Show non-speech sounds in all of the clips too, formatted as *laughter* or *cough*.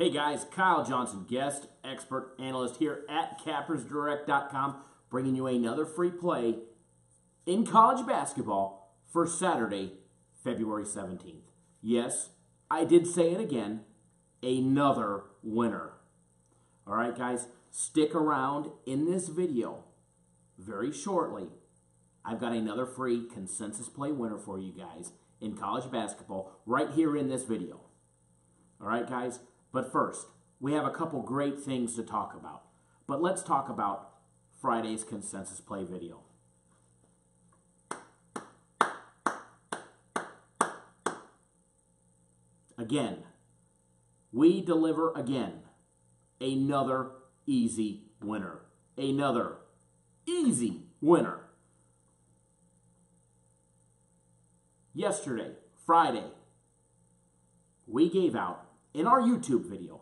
Hey guys, Kyle Johnson, guest, expert, analyst here at cappersdirect.com, bringing you another free play in college basketball for Saturday, February 17th. Yes, I did say it again, another winner. All right, guys, stick around in this video very shortly. I've got another free consensus play winner for you guys in college basketball right here in this video. All right, guys? But first, we have a couple great things to talk about. But let's talk about Friday's consensus play video. Again, we deliver again another easy winner. Another easy winner. Yesterday, Friday, we gave out in our YouTube video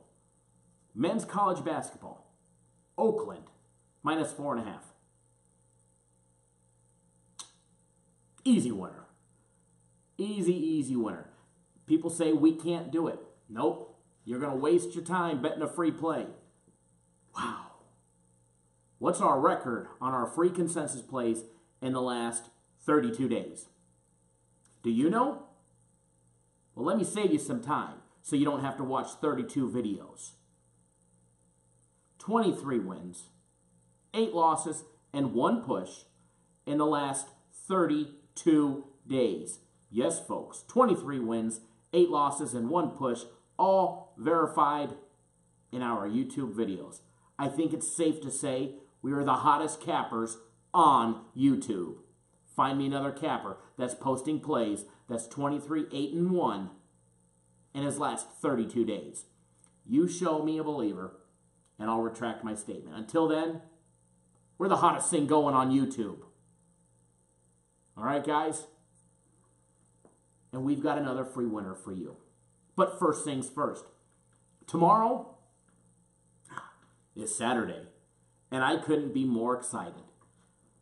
men's college basketball, Oakland, minus four and a half. Easy winner. Easy, easy winner. People say we can't do it. Nope. You're going to waste your time betting a free play. Wow. What's our record on our free consensus plays in the last 32 days? Do you know? Well, let me save you some time so you don't have to watch 32 videos. 23 wins, 8 losses, and 1 push in the last 32 days. Yes, folks, 23 wins, 8 losses, and 1 push, all verified in our YouTube videos. I think it's safe to say we are the hottest cappers on YouTube. Find me another capper that's posting plays that's 23 8 and 1 in his last 32 days. You show me a believer, and I'll retract my statement. Until then, we're the hottest thing going on YouTube. All right, guys? And we've got another free winner for you. But first things first. Tomorrow is Saturday, and I couldn't be more excited.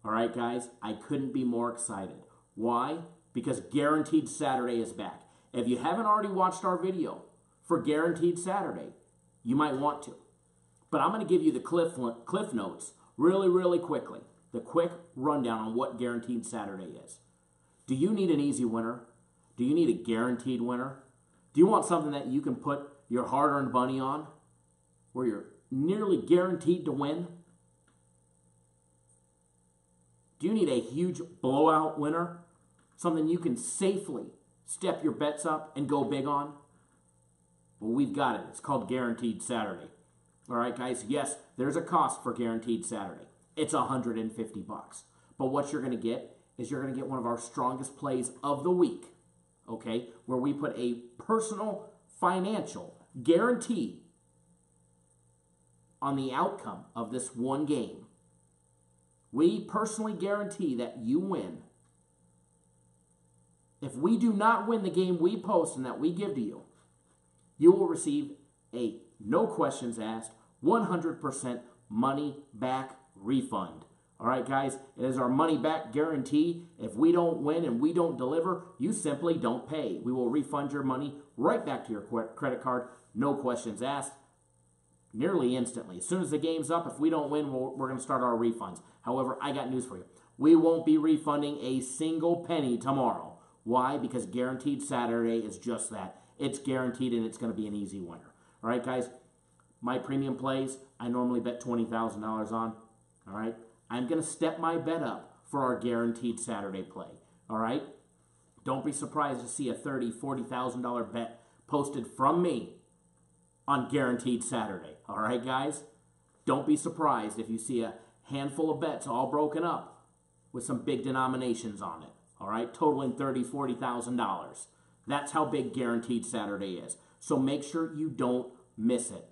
All right, guys? I couldn't be more excited. Why? Because Guaranteed Saturday is back. If you haven't already watched our video for Guaranteed Saturday, you might want to. But I'm going to give you the cliff, cliff notes really, really quickly. The quick rundown on what Guaranteed Saturday is. Do you need an easy winner? Do you need a guaranteed winner? Do you want something that you can put your hard earned money on where you're nearly guaranteed to win? Do you need a huge blowout winner? Something you can safely step your bets up and go big on? Well, we've got it. It's called Guaranteed Saturday. All right, guys. Yes, there's a cost for Guaranteed Saturday. It's 150 bucks. But what you're going to get is you're going to get one of our strongest plays of the week. Okay, where we put a personal financial guarantee on the outcome of this one game. We personally guarantee that you win if we do not win the game we post and that we give to you, you will receive a no questions asked, 100% money back refund. All right, guys, it is our money back guarantee. If we don't win and we don't deliver, you simply don't pay. We will refund your money right back to your credit card, no questions asked, nearly instantly. As soon as the game's up, if we don't win, we're going to start our refunds. However, I got news for you. We won't be refunding a single penny tomorrow. Why? Because guaranteed Saturday is just that. It's guaranteed and it's going to be an easy winner. All right, guys? My premium plays, I normally bet $20,000 on. All right? I'm going to step my bet up for our guaranteed Saturday play. All right? Don't be surprised to see a $30,000, $40,000 bet posted from me on guaranteed Saturday. All right, guys? Don't be surprised if you see a handful of bets all broken up with some big denominations on it all right, totaling thirty, forty thousand dollars. That's how big Guaranteed Saturday is. So make sure you don't miss it.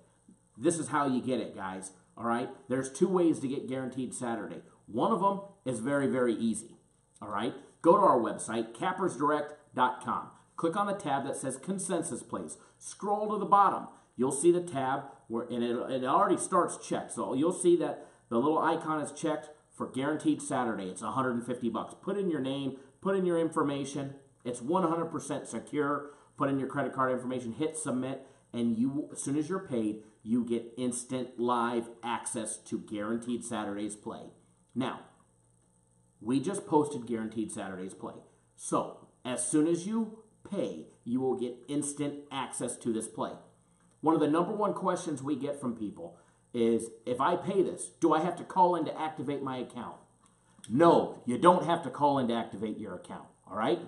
This is how you get it, guys. All right, there's two ways to get Guaranteed Saturday. One of them is very, very easy. All right, go to our website, cappersdirect.com. Click on the tab that says Consensus Plays. Scroll to the bottom. You'll see the tab where, and it, it already starts checked. So you'll see that the little icon is checked for Guaranteed Saturday. It's 150 bucks. Put in your name, put in your information. It's 100% secure. Put in your credit card information, hit submit, and you as soon as you're paid, you get instant live access to Guaranteed Saturdays play. Now, we just posted Guaranteed Saturdays play. So, as soon as you pay, you will get instant access to this play. One of the number one questions we get from people is if I pay this, do I have to call in to activate my account? No, you don't have to call in to activate your account, all right?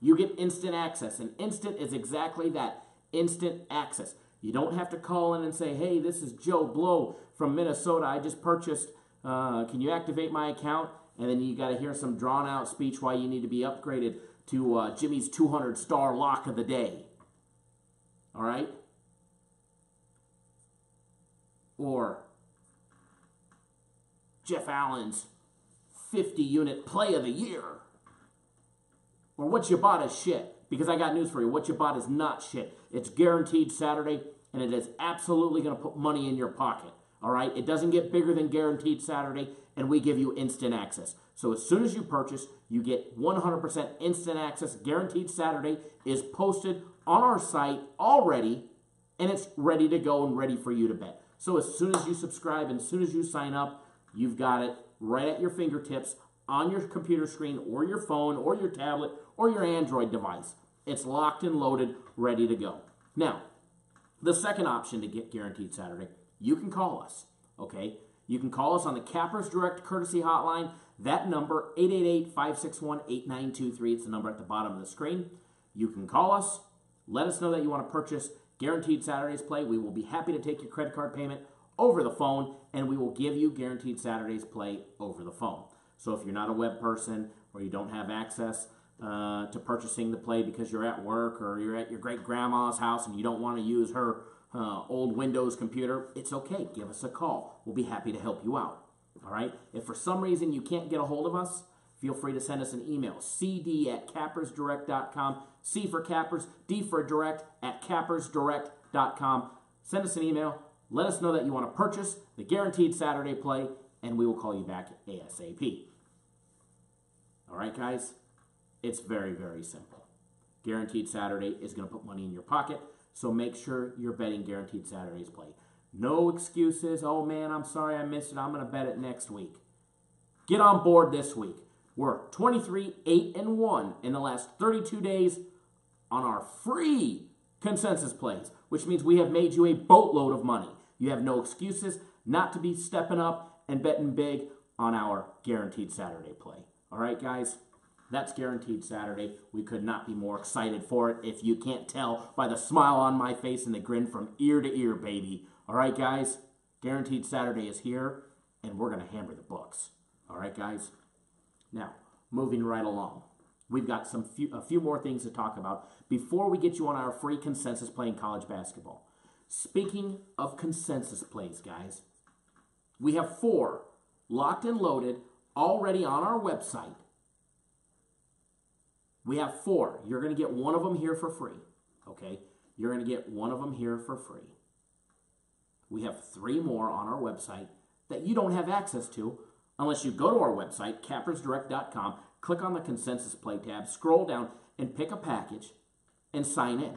You get instant access, and instant is exactly that instant access. You don't have to call in and say, hey, this is Joe Blow from Minnesota. I just purchased, uh, can you activate my account? And then you got to hear some drawn out speech why you need to be upgraded to uh, Jimmy's 200 star lock of the day. All right? Or Jeff Allen's 50 unit play of the year. Or what you bought is shit. Because I got news for you. What you bought is not shit. It's guaranteed Saturday, and it is absolutely going to put money in your pocket. All right? It doesn't get bigger than guaranteed Saturday, and we give you instant access. So as soon as you purchase, you get 100% instant access. Guaranteed Saturday is posted on our site already, and it's ready to go and ready for you to bet. So as soon as you subscribe and as soon as you sign up, you've got it right at your fingertips on your computer screen or your phone or your tablet or your Android device. It's locked and loaded, ready to go. Now, the second option to get Guaranteed Saturday, you can call us, okay? You can call us on the Cappers Direct Courtesy Hotline. That number, 888-561-8923. It's the number at the bottom of the screen. You can call us. Let us know that you want to purchase Guaranteed Saturdays Play. We will be happy to take your credit card payment over the phone, and we will give you Guaranteed Saturdays Play over the phone. So if you're not a web person or you don't have access uh, to purchasing the play because you're at work or you're at your great grandma's house and you don't want to use her uh, old Windows computer, it's okay. Give us a call. We'll be happy to help you out. All right? If for some reason you can't get a hold of us, feel free to send us an email cd at cappersdirect.com, C for Cappers, D for Direct at cappersdirect.com. Send us an email. Let us know that you want to purchase the guaranteed Saturday play, and we will call you back ASAP. All right, guys? It's very, very simple. Guaranteed Saturday is going to put money in your pocket, so make sure you're betting Guaranteed Saturday's play. No excuses. Oh man, I'm sorry I missed it. I'm going to bet it next week. Get on board this week. We're 23, 8, and 1 in the last 32 days on our free consensus plays, which means we have made you a boatload of money. You have no excuses not to be stepping up and betting big on our guaranteed Saturday play. All right, guys? That's guaranteed Saturday. We could not be more excited for it if you can't tell by the smile on my face and the grin from ear to ear, baby. All right, guys? Guaranteed Saturday is here, and we're going to hammer the books. All right, guys? Now, moving right along. We've got some few, a few more things to talk about before we get you on our free consensus playing college basketball. Speaking of consensus plays, guys, we have four locked and loaded already on our website. We have four. You're going to get one of them here for free. Okay? You're going to get one of them here for free. We have three more on our website that you don't have access to unless you go to our website, cappersdirect.com, click on the consensus play tab, scroll down, and pick a package and sign in.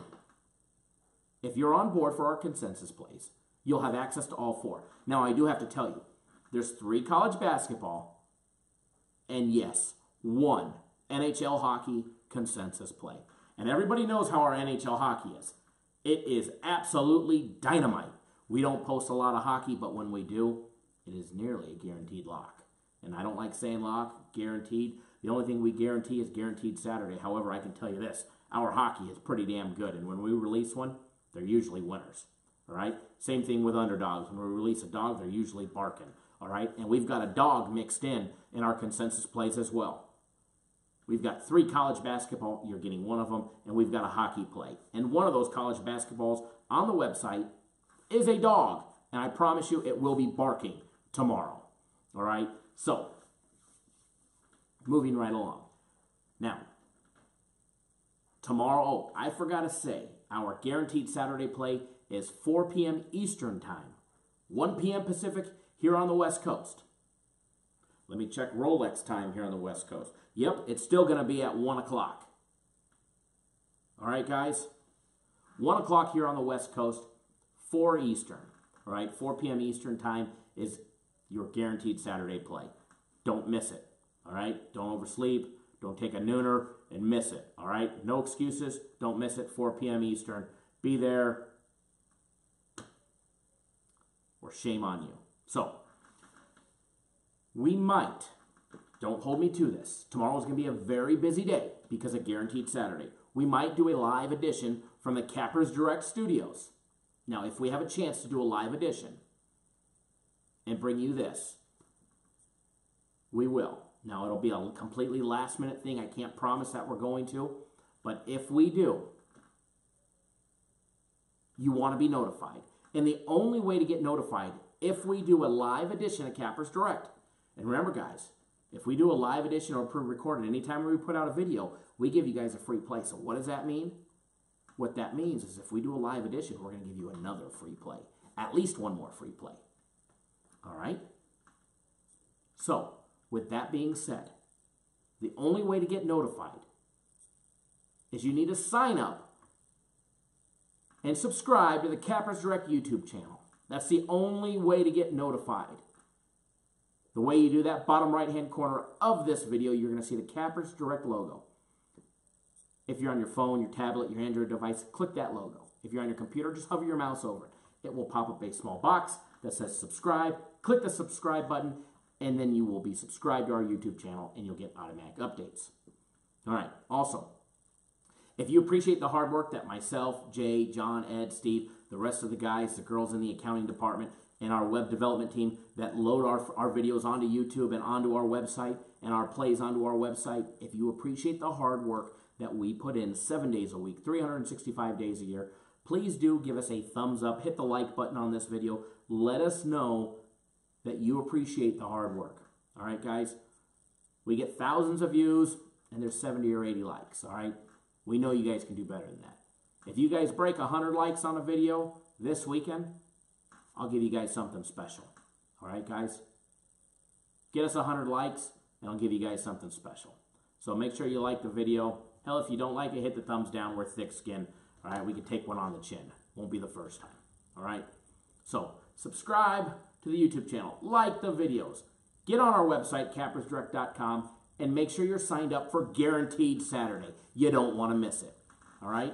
If you're on board for our consensus plays, you'll have access to all four. Now, I do have to tell you, there's three college basketball, and yes, one NHL hockey consensus play. And everybody knows how our NHL hockey is. It is absolutely dynamite. We don't post a lot of hockey, but when we do, it is nearly a guaranteed lock. And I don't like saying lock, guaranteed. The only thing we guarantee is guaranteed Saturday. However, I can tell you this our hockey is pretty damn good. And when we release one, they're usually winners. All right? Same thing with underdogs. When we release a dog, they're usually barking. All right? And we've got a dog mixed in in our consensus plays as well. We've got three college basketball, you're getting one of them, and we've got a hockey play. And one of those college basketballs on the website is a dog. And I promise you it will be barking tomorrow. All right? So, moving right along. Now, tomorrow, oh, I forgot to say, our guaranteed Saturday play is 4 p.m. Eastern Time, 1 p.m. Pacific here on the West Coast. Let me check Rolex time here on the West Coast. Yep, it's still going to be at 1 o'clock. All right, guys? 1 o'clock here on the West Coast, 4 Eastern. All right, 4 p.m. Eastern time is your guaranteed Saturday play. Don't miss it. All right, don't oversleep. Don't take a nooner and miss it. All right, no excuses. Don't miss it. 4 p.m. Eastern. Be there or shame on you. So, we might, don't hold me to this. Tomorrow is going to be a very busy day because of Guaranteed Saturday. We might do a live edition from the Cappers Direct Studios. Now, if we have a chance to do a live edition and bring you this, we will. Now, it'll be a completely last minute thing. I can't promise that we're going to, but if we do, you want to be notified. And the only way to get notified if we do a live edition of Cappers Direct. And remember, guys, if we do a live edition or pre-recorded, anytime we put out a video, we give you guys a free play. So what does that mean? What that means is if we do a live edition, we're going to give you another free play. At least one more free play. All right? So, with that being said, the only way to get notified is you need to sign up and subscribe to the Cappers Direct YouTube channel. That's the only way to get notified. The way you do that, bottom right hand corner of this video, you're going to see the Cappers Direct logo. If you're on your phone, your tablet, your Android device, click that logo. If you're on your computer, just hover your mouse over it. It will pop up a small box that says subscribe. Click the subscribe button, and then you will be subscribed to our YouTube channel, and you'll get automatic updates. All right, also, if you appreciate the hard work that myself, Jay, John, Ed, Steve, the rest of the guys, the girls in the accounting department, and our web development team that load our, our videos onto YouTube and onto our website and our plays onto our website, if you appreciate the hard work that we put in seven days a week, 365 days a year, please do give us a thumbs up. Hit the like button on this video. Let us know that you appreciate the hard work. All right, guys? We get thousands of views and there's 70 or 80 likes. All right? We know you guys can do better than that. If you guys break 100 likes on a video this weekend, I'll give you guys something special. All right, guys? Get us 100 likes, and I'll give you guys something special. So make sure you like the video. Hell, if you don't like it, hit the thumbs down. We're thick skin. All right, we can take one on the chin. Won't be the first time. All right? So subscribe to the YouTube channel. Like the videos. Get on our website, cappersdirect.com, and make sure you're signed up for Guaranteed Saturday. You don't want to miss it. All right?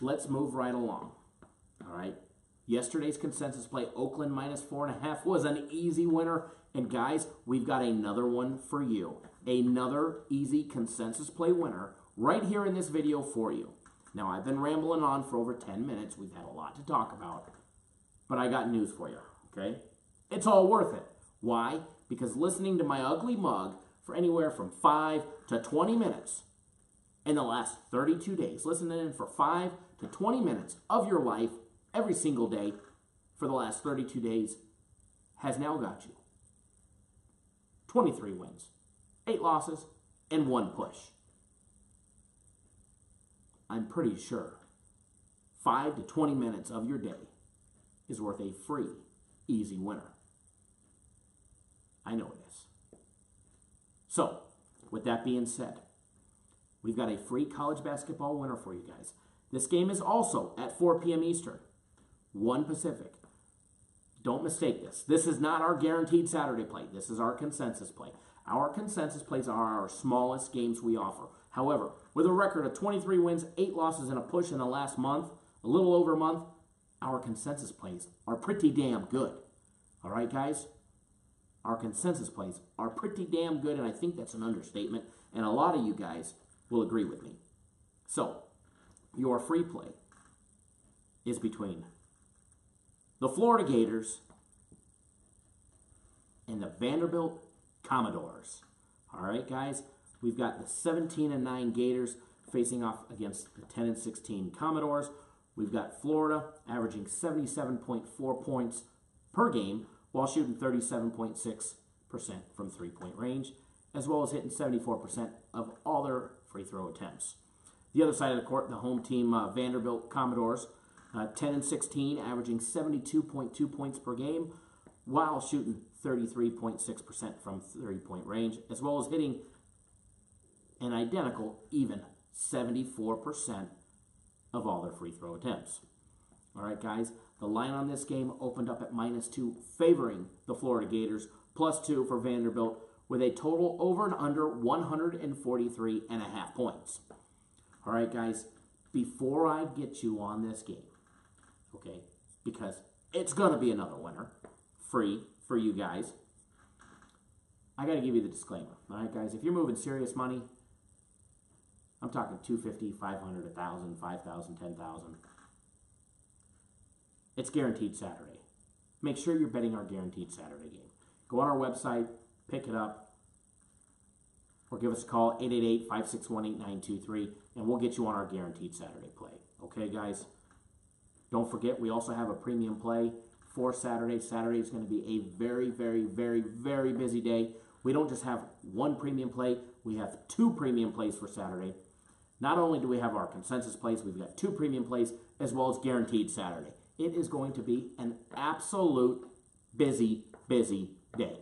Let's move right along. All right? Yesterday's consensus play, Oakland minus four and a half, was an easy winner. And guys, we've got another one for you. Another easy consensus play winner right here in this video for you. Now, I've been rambling on for over 10 minutes. We've had a lot to talk about. But I got news for you, okay? It's all worth it. Why? Because listening to my ugly mug for anywhere from 5 to 20 minutes in the last 32 days. Listening in for 5 to 20 minutes of your life every single day for the last 32 days has now got you 23 wins, 8 losses, and 1 push. I'm pretty sure 5 to 20 minutes of your day is worth a free, easy winner. I know it is. So, with that being said, we've got a free college basketball winner for you guys. This game is also at 4 p.m. Eastern, 1 Pacific. Don't mistake this. This is not our guaranteed Saturday play. This is our consensus play. Our consensus plays are our smallest games we offer. However, with a record of 23 wins, 8 losses, and a push in the last month, a little over a month, our consensus plays are pretty damn good. All right, guys? Our consensus plays are pretty damn good, and I think that's an understatement, and a lot of you guys will agree with me. So, your free play is between the Florida Gators and the Vanderbilt Commodores. All right, guys, we've got the 17 and 9 Gators facing off against the 10 and 16 Commodores. We've got Florida averaging 77.4 points per game while shooting 37.6% from three point range, as well as hitting 74% of all their free throw attempts. The other side of the court, the home team uh, Vanderbilt Commodores, uh, 10 and 16, averaging 72.2 points per game, while shooting 33.6% from three point range, as well as hitting an identical, even 74% of all their free throw attempts. All right, guys, the line on this game opened up at minus two, favoring the Florida Gators, plus two for Vanderbilt, with a total over and under 143 and a half points. All right, guys, before I get you on this game, okay, because it's going to be another winner, free for you guys, I got to give you the disclaimer. All right, guys, if you're moving serious money, I'm talking 250, 500, 1,000, 5,000, 10,000. It's guaranteed Saturday. Make sure you're betting our guaranteed Saturday game. Go on our website, pick it up, or give us a call 888 561 8923, and we'll get you on our guaranteed Saturday play. Okay, guys? Don't forget, we also have a premium play for Saturday. Saturday is going to be a very, very, very, very busy day. We don't just have one premium play, we have two premium plays for Saturday. Not only do we have our consensus plays, we've got two premium plays as well as guaranteed Saturday. It is going to be an absolute busy, busy day.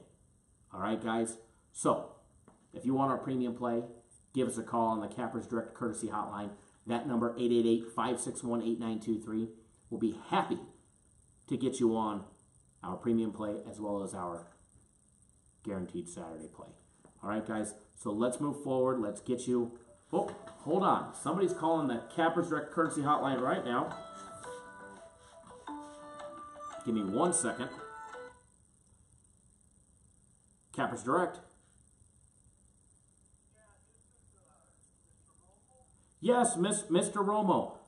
All right, guys? So, if you want our premium play, give us a call on the Cappers Direct Courtesy Hotline. That number, 888-561-8923. We'll be happy to get you on our premium play as well as our guaranteed Saturday play. All right, guys? So let's move forward. Let's get you... Oh, hold on. Somebody's calling the Cappers Direct Courtesy Hotline right now. Give me one second. Cappers Direct. Yes, Miss, Mr. Romo.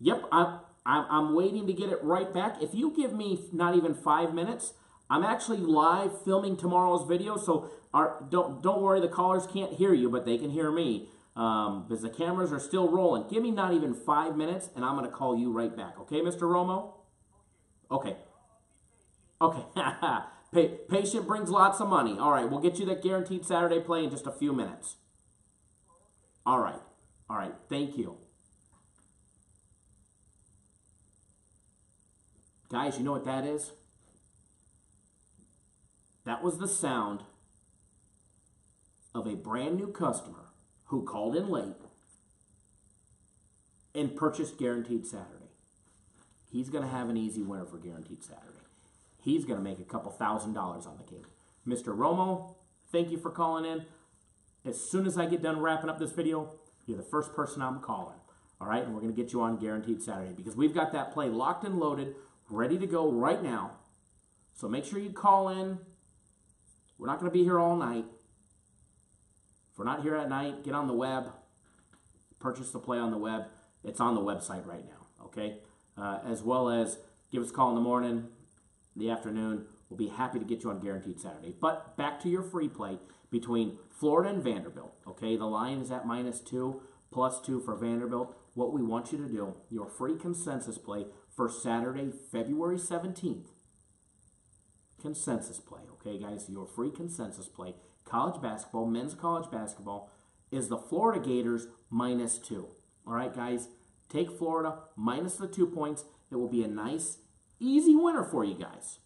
Yep, I'm, I'm, I'm waiting to get it right back. If you give me not even five minutes, I'm actually live filming tomorrow's video, so our, don't, don't worry, the callers can't hear you, but they can hear me um, because the cameras are still rolling. Give me not even five minutes, and I'm going to call you right back. Okay, Mr. Romo? Okay. Okay. *laughs* Patient brings lots of money. All right, we'll get you that guaranteed Saturday play in just a few minutes. All right. All right. Thank you. Guys, you know what that is? That was the sound of a brand new customer who called in late and purchased Guaranteed Saturday. He's going to have an easy winner for Guaranteed Saturday. He's going to make a couple thousand dollars on the game. Mr. Romo, thank you for calling in. As soon as I get done wrapping up this video, you're the first person I'm calling. All right, and we're going to get you on Guaranteed Saturday because we've got that play locked and loaded, ready to go right now. So make sure you call in. We're not going to be here all night. If we're not here at night, get on the web, purchase the play on the web. It's on the website right now, okay? Uh, as well as give us a call in the morning, the afternoon. We'll be happy to get you on Guaranteed Saturday. But back to your free play between Florida and Vanderbilt, okay? The line is at minus two, plus two for Vanderbilt. What we want you to do, your free consensus play for Saturday, February 17th. Consensus play, okay, guys? Your free consensus play college basketball, men's college basketball, is the Florida Gators minus two. All right, guys, take Florida minus the two points. It will be a nice, easy winner for you guys.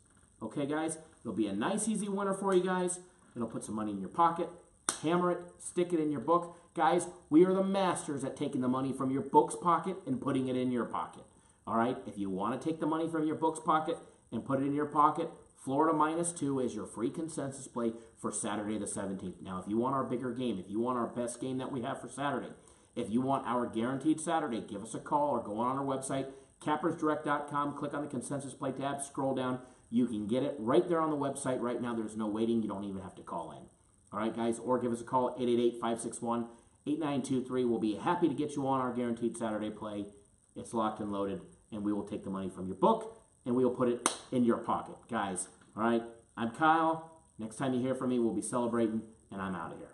Okay, guys, it'll be a nice, easy winner for you guys. It'll put some money in your pocket. Hammer it, stick it in your book. Guys, we are the masters at taking the money from your book's pocket and putting it in your pocket. All right, if you want to take the money from your book's pocket and put it in your pocket, Florida minus two is your free consensus play for Saturday the 17th. Now, if you want our bigger game, if you want our best game that we have for Saturday, if you want our guaranteed Saturday, give us a call or go on our website, cappersdirect.com, click on the consensus play tab, scroll down. You can get it right there on the website right now. There's no waiting. You don't even have to call in. All right, guys, or give us a call 888 561 8923. We'll be happy to get you on our guaranteed Saturday play. It's locked and loaded, and we will take the money from your book and we will put it in your pocket. Guys, all right? I'm Kyle. Next time you hear from me, we'll be celebrating, and I'm out of here.